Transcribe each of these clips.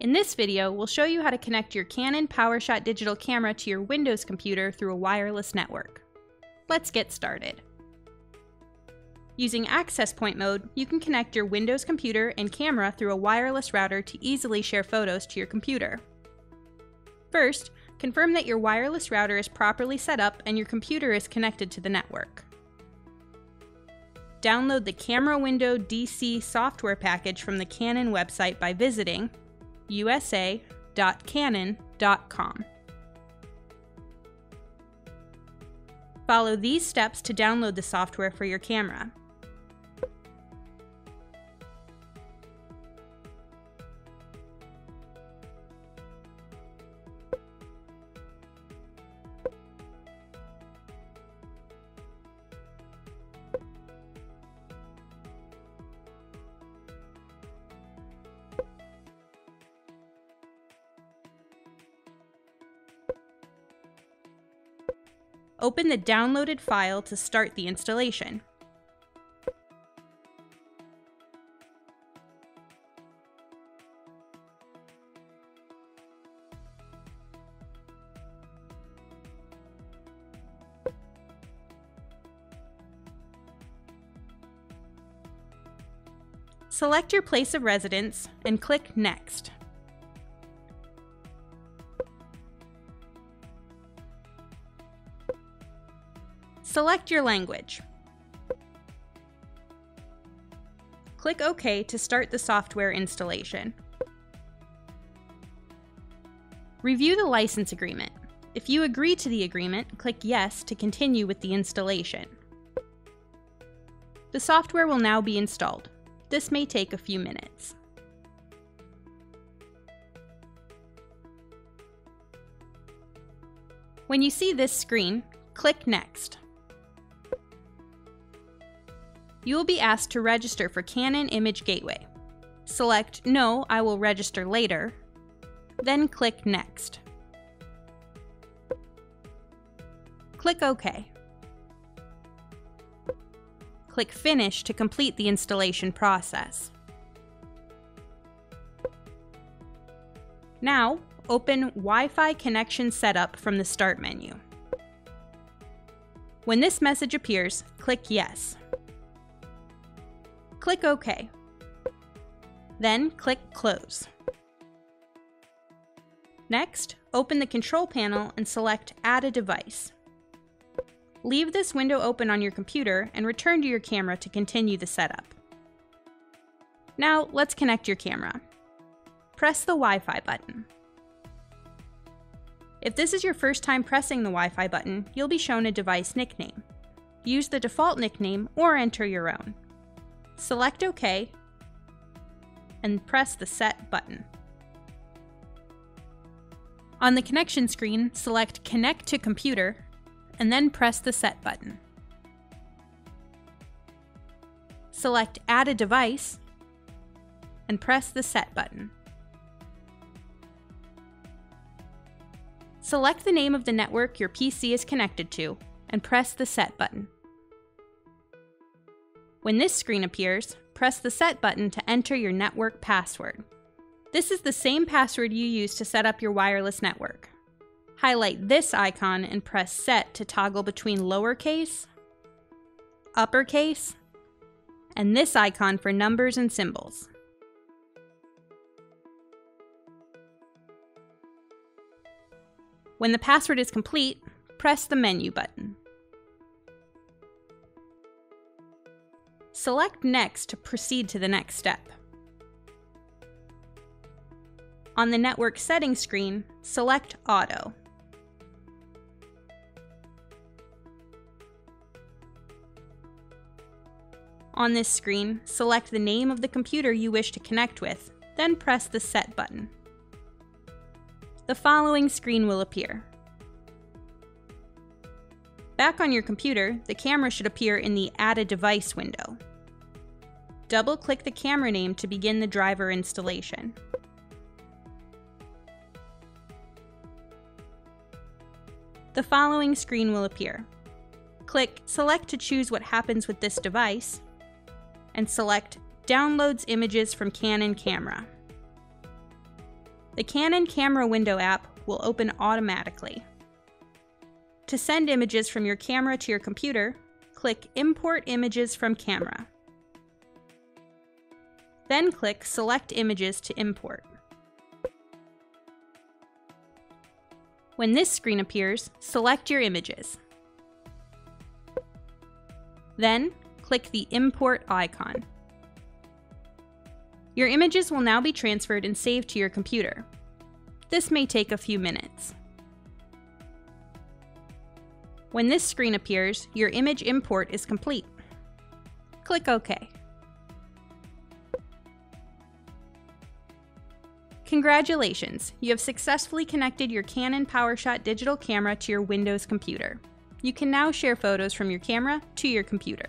In this video, we'll show you how to connect your Canon PowerShot digital camera to your Windows computer through a wireless network. Let's get started. Using access point mode, you can connect your Windows computer and camera through a wireless router to easily share photos to your computer. First, confirm that your wireless router is properly set up and your computer is connected to the network. Download the Camera Window DC software package from the Canon website by visiting usa.canon.com. Follow these steps to download the software for your camera. Open the downloaded file to start the installation. Select your place of residence and click Next. Select your language. Click OK to start the software installation. Review the license agreement. If you agree to the agreement, click Yes to continue with the installation. The software will now be installed. This may take a few minutes. When you see this screen, click Next you will be asked to register for Canon Image Gateway. Select No, I will register later, then click Next. Click OK. Click Finish to complete the installation process. Now, open Wi-Fi connection setup from the Start menu. When this message appears, click Yes. Click OK. Then click Close. Next, open the control panel and select Add a device. Leave this window open on your computer and return to your camera to continue the setup. Now, let's connect your camera. Press the Wi-Fi button. If this is your first time pressing the Wi-Fi button, you'll be shown a device nickname. Use the default nickname or enter your own. Select OK and press the Set button. On the connection screen, select Connect to Computer and then press the Set button. Select Add a device and press the Set button. Select the name of the network your PC is connected to and press the Set button. When this screen appears, press the Set button to enter your network password. This is the same password you use to set up your wireless network. Highlight this icon and press Set to toggle between lowercase, uppercase, and this icon for numbers and symbols. When the password is complete, press the menu button. Select Next to proceed to the next step. On the Network Settings screen, select Auto. On this screen, select the name of the computer you wish to connect with, then press the Set button. The following screen will appear. Back on your computer, the camera should appear in the Add a Device window double-click the camera name to begin the driver installation. The following screen will appear. Click Select to choose what happens with this device, and select Downloads Images from Canon Camera. The Canon Camera Window app will open automatically. To send images from your camera to your computer, click Import Images from Camera. Then click Select Images to import. When this screen appears, select your images. Then, click the Import icon. Your images will now be transferred and saved to your computer. This may take a few minutes. When this screen appears, your image import is complete. Click OK. Congratulations! You have successfully connected your Canon PowerShot digital camera to your Windows computer. You can now share photos from your camera to your computer.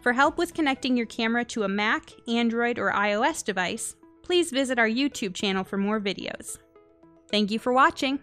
For help with connecting your camera to a Mac, Android, or iOS device, please visit our YouTube channel for more videos. Thank you for watching!